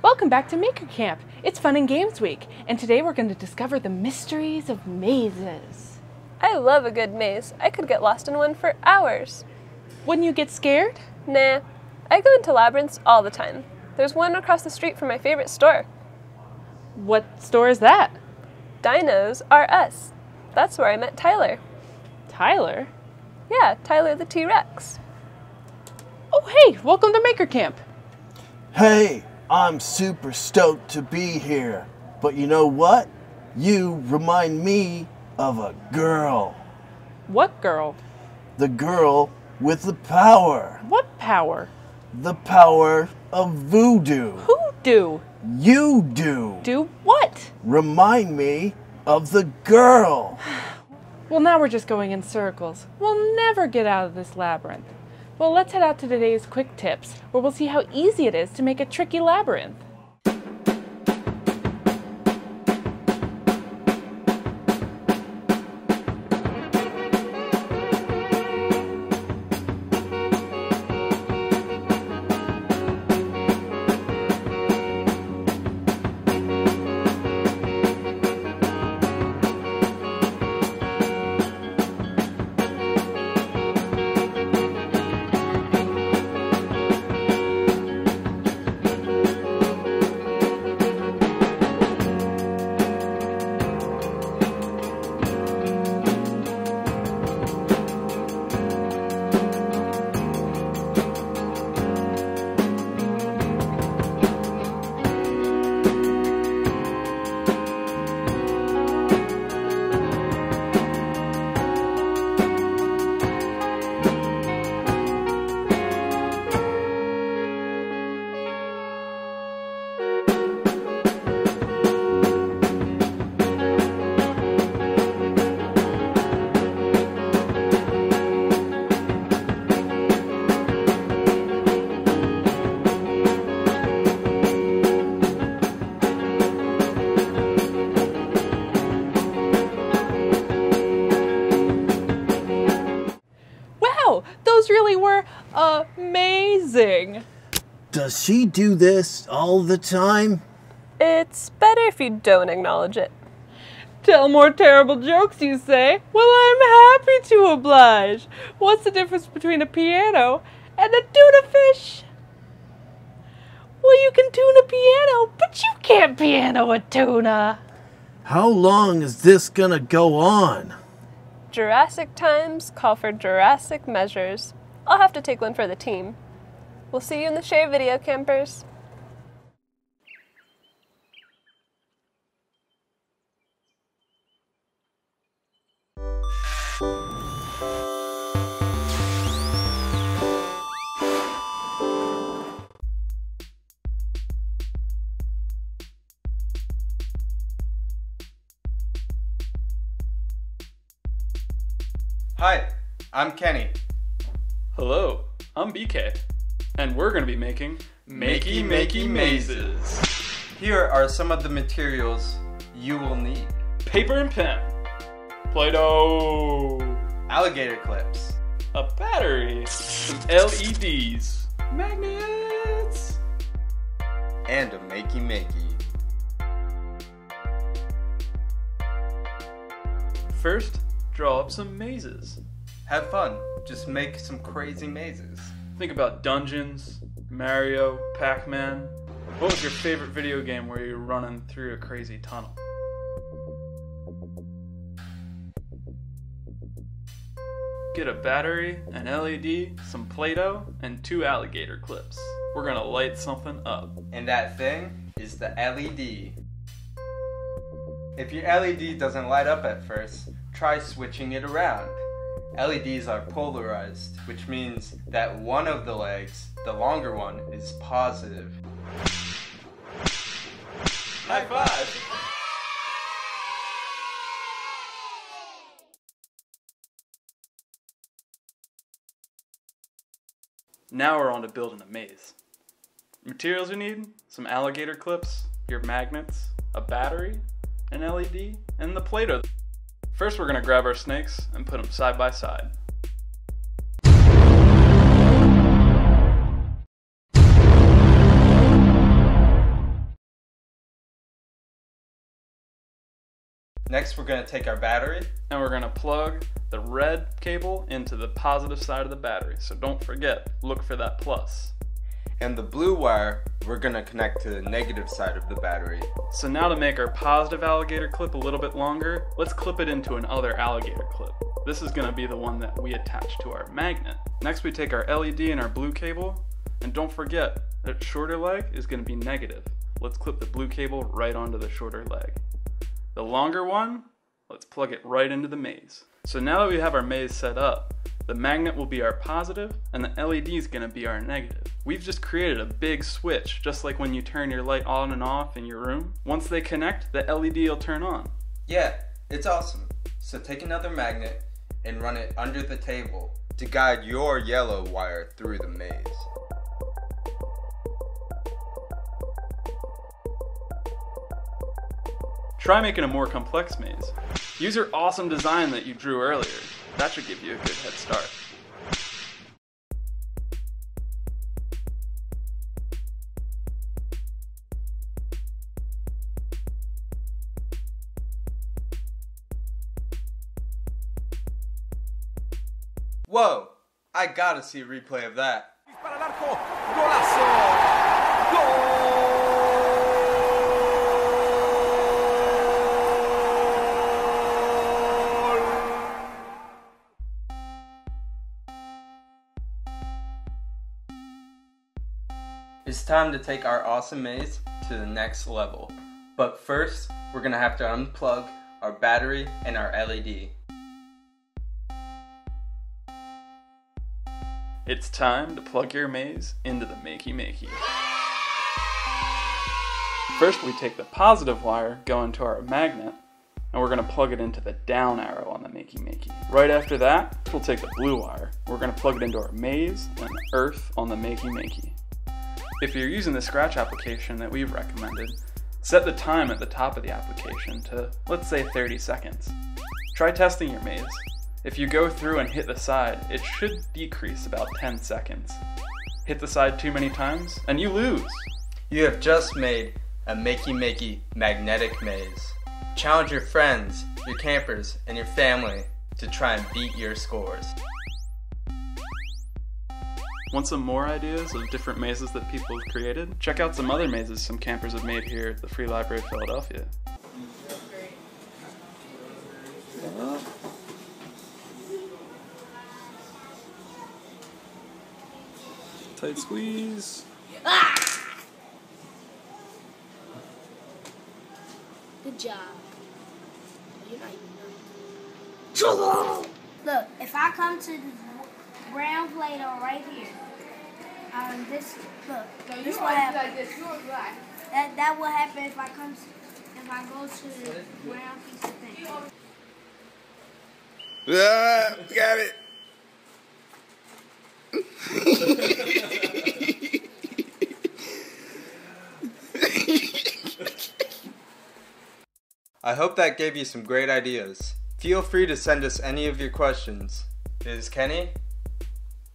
Welcome back to Maker Camp. It's Fun and Games Week, and today we're going to discover the mysteries of mazes. I love a good maze. I could get lost in one for hours. Wouldn't you get scared? Nah, I go into labyrinths all the time. There's one across the street from my favorite store. What store is that? Dinos are us. That's where I met Tyler. Tyler? Yeah, Tyler the T Rex. Oh, hey, welcome to Maker Camp. Hey, I'm super stoked to be here. But you know what? You remind me of a girl. What girl? The girl with the power. What power? The power of voodoo. Who do? You do. Do what? Remind me of the girl. Well, now we're just going in circles. We'll never get out of this labyrinth. Well, let's head out to today's quick tips, where we'll see how easy it is to make a tricky labyrinth. Amazing. Does she do this all the time? It's better if you don't acknowledge it. Tell more terrible jokes, you say? Well, I'm happy to oblige. What's the difference between a piano and a tuna fish? Well, you can tune a piano, but you can't piano a tuna. How long is this gonna go on? Jurassic times call for Jurassic measures. I'll have to take one for the team. We'll see you in the share video, campers. Hi, I'm Kenny. Hello, I'm BK, and we're gonna be making Makey Makey Mazes. Here are some of the materials you will need. Paper and pen, Play-Doh, Alligator clips, a battery, some LEDs, magnets, and a makey makey. First, draw up some mazes. Have fun. Just make some crazy mazes. Think about dungeons, Mario, Pac-Man. What was your favorite video game where you're running through a crazy tunnel? Get a battery, an LED, some Play-Doh, and two alligator clips. We're gonna light something up. And that thing is the LED. If your LED doesn't light up at first, try switching it around. LEDs are polarized, which means that one of the legs, the longer one, is positive. High five! Now we're on to building a maze. Materials we need, some alligator clips, your magnets, a battery, an LED, and the Play-Doh. First, we're going to grab our snakes and put them side by side. Next, we're going to take our battery. And we're going to plug the red cable into the positive side of the battery. So don't forget, look for that plus. And the blue wire, we're gonna connect to the negative side of the battery. So now to make our positive alligator clip a little bit longer, let's clip it into another alligator clip. This is gonna be the one that we attach to our magnet. Next we take our LED and our blue cable, and don't forget that shorter leg is gonna be negative. Let's clip the blue cable right onto the shorter leg. The longer one, let's plug it right into the maze. So now that we have our maze set up, the magnet will be our positive and the LED is going to be our negative. We've just created a big switch, just like when you turn your light on and off in your room. Once they connect, the LED will turn on. Yeah, it's awesome. So take another magnet and run it under the table to guide your yellow wire through the maze. Try making a more complex maze. Use your awesome design that you drew earlier. That should give you a good head start. Whoa! I gotta see a replay of that. Time to take our awesome maze to the next level. But first, we're gonna have to unplug our battery and our LED. It's time to plug your maze into the Makey Makey. First, we take the positive wire going to our magnet, and we're going to plug it into the down arrow on the Makey Makey. Right after that, we'll take the blue wire. We're going to plug it into our maze and earth on the Makey Makey. If you're using the Scratch application that we've recommended, set the time at the top of the application to, let's say, 30 seconds. Try testing your maze. If you go through and hit the side, it should decrease about 10 seconds. Hit the side too many times, and you lose. You have just made a makey makey magnetic maze. Challenge your friends, your campers, and your family to try and beat your scores. Want some more ideas of different mazes that people have created? Check out some other mazes some campers have made here at the Free Library of Philadelphia. Tight squeeze. Ah! Good job. You're not even. Look, if I come to the brown Play-Doh right here, um, this look, No, this you what always happen. like this. You always like. That that will happen if I come, if I go to the brown piece of thing. Ah, got it. I hope that gave you some great ideas. Feel free to send us any of your questions. This is Kenny.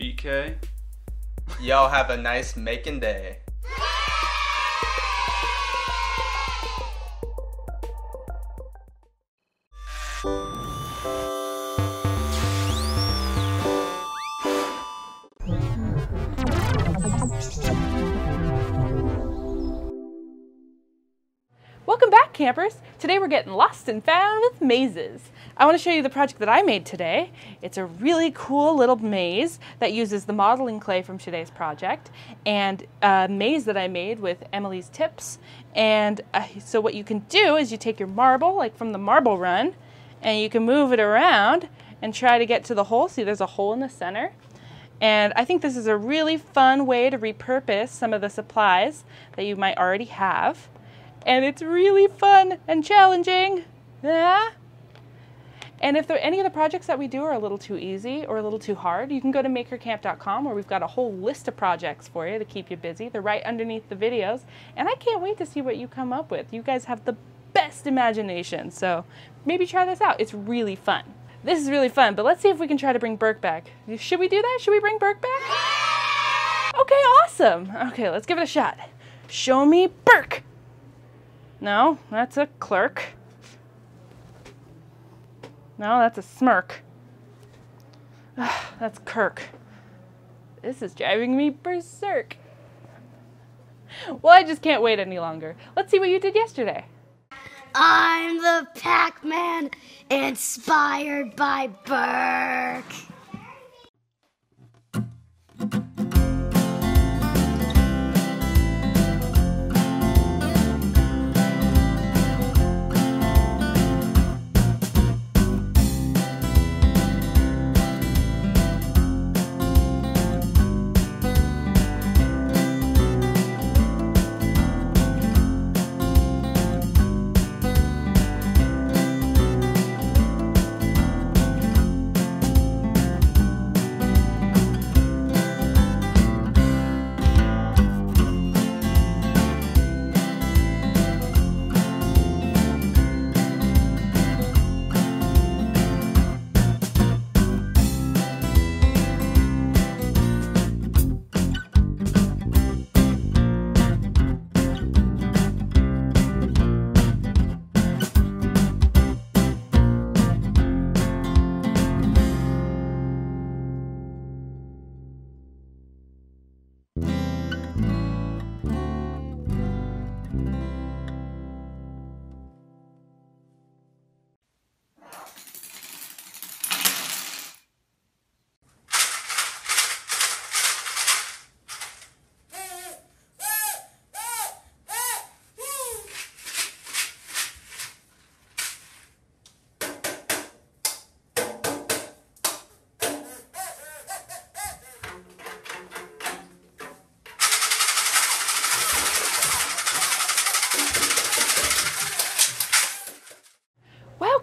BK. Y'all have a nice making day. Welcome campers. Today we're getting lost and found with mazes. I want to show you the project that I made today. It's a really cool little maze that uses the modeling clay from today's project and a maze that I made with Emily's tips. And uh, so what you can do is you take your marble, like from the marble run, and you can move it around and try to get to the hole. See, there's a hole in the center. And I think this is a really fun way to repurpose some of the supplies that you might already have and it's really fun and challenging. Yeah. And if there any of the projects that we do are a little too easy or a little too hard, you can go to makercamp.com where we've got a whole list of projects for you to keep you busy. They're right underneath the videos, and I can't wait to see what you come up with. You guys have the best imagination, so maybe try this out. It's really fun. This is really fun, but let's see if we can try to bring Burke back. Should we do that? Should we bring Burke back? Okay, awesome. Okay, let's give it a shot. Show me Burke. No, that's a clerk. No, that's a smirk. that's Kirk. This is driving me berserk. Well, I just can't wait any longer. Let's see what you did yesterday. I'm the Pac Man inspired by Burke.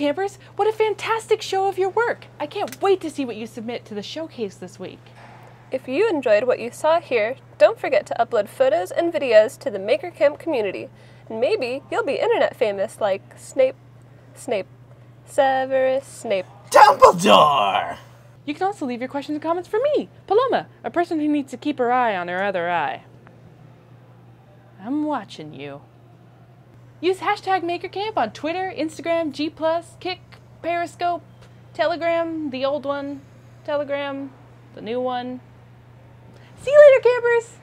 Campers, what a fantastic show of your work. I can't wait to see what you submit to the showcase this week. If you enjoyed what you saw here, don't forget to upload photos and videos to the Maker Camp community, and maybe you'll be internet famous like Snape, Snape, Severus Snape. Dumbledore! You can also leave your questions and comments for me, Paloma, a person who needs to keep her eye on her other eye. I'm watching you. Use hashtag MakerCamp on Twitter, Instagram, G+, Kik, Periscope, Telegram, the old one, Telegram, the new one. See you later, campers!